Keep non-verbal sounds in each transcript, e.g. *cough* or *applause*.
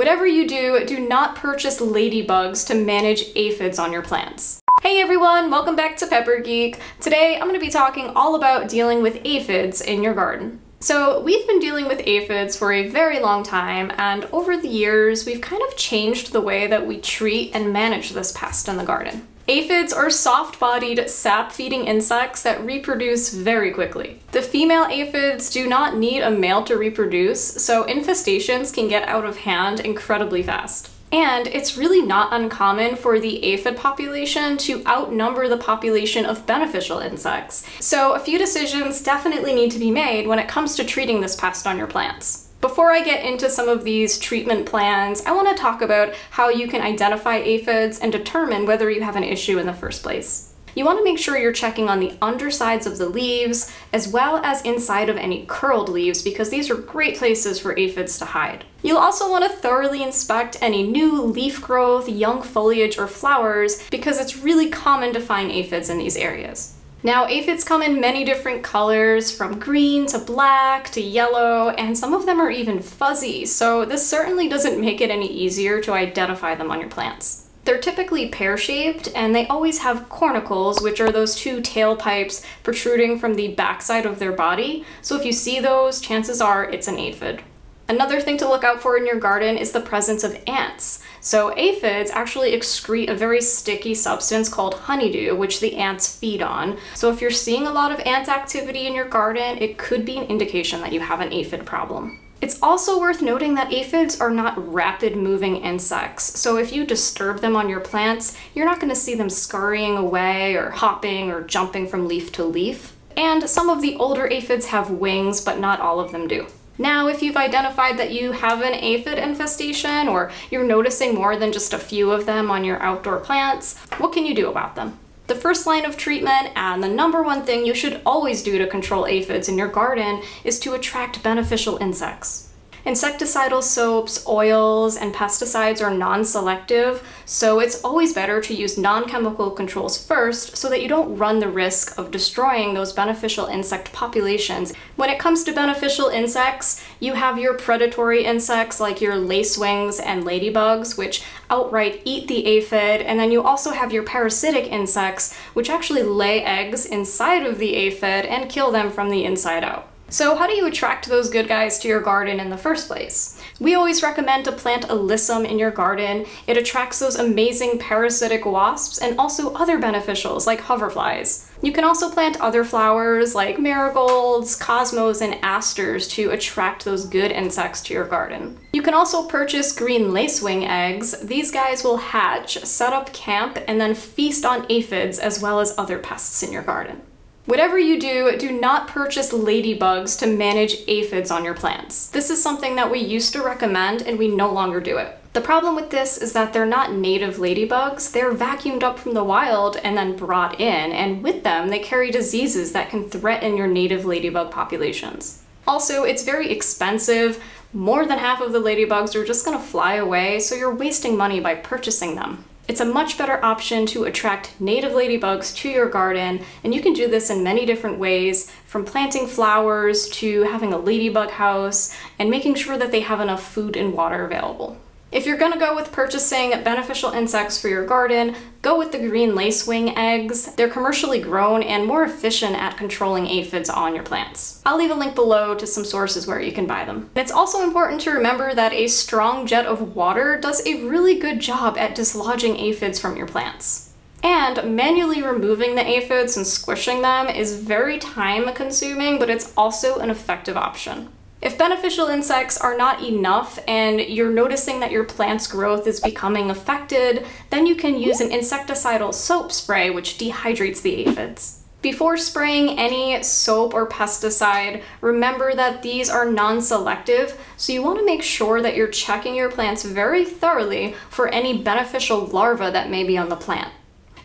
Whatever you do, do not purchase ladybugs to manage aphids on your plants. Hey everyone, welcome back to Pepper Geek. Today I'm going to be talking all about dealing with aphids in your garden. So we've been dealing with aphids for a very long time, and over the years we've kind of changed the way that we treat and manage this pest in the garden. Aphids are soft-bodied, sap-feeding insects that reproduce very quickly. The female aphids do not need a male to reproduce, so infestations can get out of hand incredibly fast. And it's really not uncommon for the aphid population to outnumber the population of beneficial insects. So a few decisions definitely need to be made when it comes to treating this pest on your plants. Before I get into some of these treatment plans, I want to talk about how you can identify aphids and determine whether you have an issue in the first place. You want to make sure you're checking on the undersides of the leaves, as well as inside of any curled leaves, because these are great places for aphids to hide. You'll also want to thoroughly inspect any new leaf growth, young foliage, or flowers, because it's really common to find aphids in these areas. Now, aphids come in many different colors, from green to black to yellow, and some of them are even fuzzy, so this certainly doesn't make it any easier to identify them on your plants. They're typically pear-shaped, and they always have cornicles, which are those two tailpipes protruding from the backside of their body, so if you see those, chances are it's an aphid. Another thing to look out for in your garden is the presence of ants. So aphids actually excrete a very sticky substance called honeydew, which the ants feed on. So if you're seeing a lot of ant activity in your garden, it could be an indication that you have an aphid problem. It's also worth noting that aphids are not rapid moving insects, so if you disturb them on your plants, you're not going to see them scurrying away or hopping or jumping from leaf to leaf. And some of the older aphids have wings, but not all of them do. Now, if you've identified that you have an aphid infestation or you're noticing more than just a few of them on your outdoor plants, what can you do about them? The first line of treatment and the number one thing you should always do to control aphids in your garden is to attract beneficial insects. Insecticidal soaps, oils, and pesticides are non-selective, so it's always better to use non-chemical controls first so that you don't run the risk of destroying those beneficial insect populations. When it comes to beneficial insects, you have your predatory insects like your lacewings and ladybugs, which outright eat the aphid, and then you also have your parasitic insects, which actually lay eggs inside of the aphid and kill them from the inside out. So how do you attract those good guys to your garden in the first place? We always recommend to plant alyssum in your garden. It attracts those amazing parasitic wasps and also other beneficials like hoverflies. You can also plant other flowers like marigolds, cosmos, and asters to attract those good insects to your garden. You can also purchase green lacewing eggs. These guys will hatch, set up camp, and then feast on aphids as well as other pests in your garden. Whatever you do, do not purchase ladybugs to manage aphids on your plants. This is something that we used to recommend and we no longer do it. The problem with this is that they're not native ladybugs, they're vacuumed up from the wild and then brought in, and with them they carry diseases that can threaten your native ladybug populations. Also, it's very expensive. More than half of the ladybugs are just gonna fly away, so you're wasting money by purchasing them. It's a much better option to attract native ladybugs to your garden, and you can do this in many different ways, from planting flowers to having a ladybug house and making sure that they have enough food and water available. If you're gonna go with purchasing beneficial insects for your garden, go with the green lacewing eggs. They're commercially grown and more efficient at controlling aphids on your plants. I'll leave a link below to some sources where you can buy them. It's also important to remember that a strong jet of water does a really good job at dislodging aphids from your plants. And manually removing the aphids and squishing them is very time consuming, but it's also an effective option. If beneficial insects are not enough and you're noticing that your plant's growth is becoming affected, then you can use an insecticidal soap spray which dehydrates the aphids. Before spraying any soap or pesticide, remember that these are non-selective, so you want to make sure that you're checking your plants very thoroughly for any beneficial larvae that may be on the plant.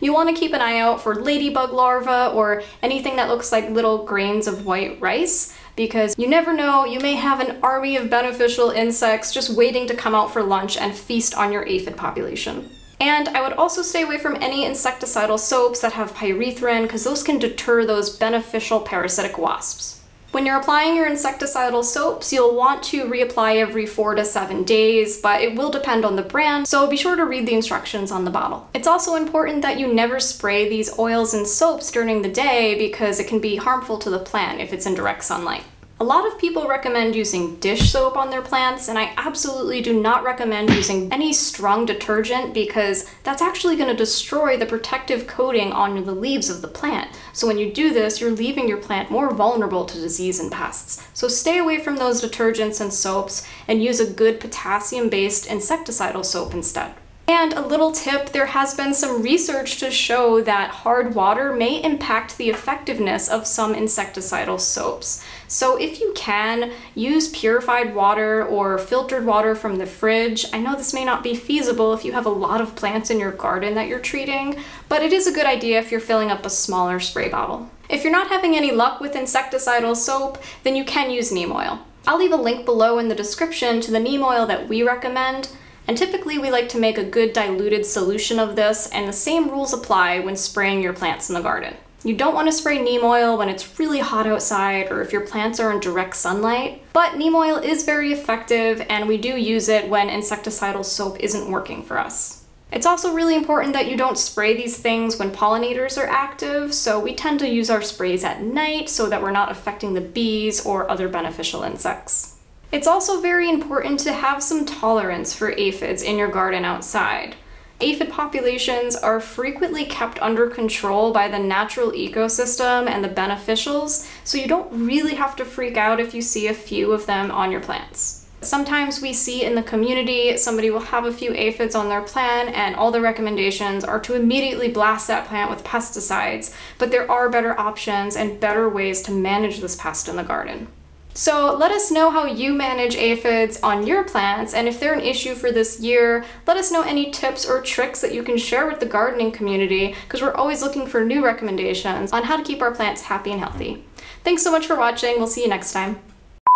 You want to keep an eye out for ladybug larvae or anything that looks like little grains of white rice because you never know, you may have an army of beneficial insects just waiting to come out for lunch and feast on your aphid population. And I would also stay away from any insecticidal soaps that have pyrethrin because those can deter those beneficial parasitic wasps. When you're applying your insecticidal soaps, you'll want to reapply every four to seven days, but it will depend on the brand, so be sure to read the instructions on the bottle. It's also important that you never spray these oils and soaps during the day because it can be harmful to the plant if it's in direct sunlight. A lot of people recommend using dish soap on their plants, and I absolutely do not recommend using any strong detergent because that's actually going to destroy the protective coating on the leaves of the plant. So when you do this, you're leaving your plant more vulnerable to disease and pests. So stay away from those detergents and soaps and use a good potassium-based insecticidal soap instead. And a little tip, there has been some research to show that hard water may impact the effectiveness of some insecticidal soaps. So if you can, use purified water or filtered water from the fridge. I know this may not be feasible if you have a lot of plants in your garden that you're treating, but it is a good idea if you're filling up a smaller spray bottle. If you're not having any luck with insecticidal soap, then you can use neem oil. I'll leave a link below in the description to the neem oil that we recommend, and typically we like to make a good diluted solution of this, and the same rules apply when spraying your plants in the garden. You don't want to spray neem oil when it's really hot outside or if your plants are in direct sunlight, but neem oil is very effective and we do use it when insecticidal soap isn't working for us. It's also really important that you don't spray these things when pollinators are active, so we tend to use our sprays at night so that we're not affecting the bees or other beneficial insects. It's also very important to have some tolerance for aphids in your garden outside. Aphid populations are frequently kept under control by the natural ecosystem and the beneficials, so you don't really have to freak out if you see a few of them on your plants. Sometimes we see in the community somebody will have a few aphids on their plant and all the recommendations are to immediately blast that plant with pesticides, but there are better options and better ways to manage this pest in the garden. So let us know how you manage aphids on your plants, and if they're an issue for this year, let us know any tips or tricks that you can share with the gardening community, because we're always looking for new recommendations on how to keep our plants happy and healthy. Thanks so much for watching, we'll see you next time.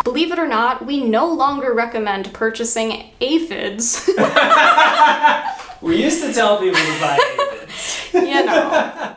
Believe it or not, we no longer recommend purchasing aphids. *laughs* we used to tell people to buy *laughs* aphids. you know.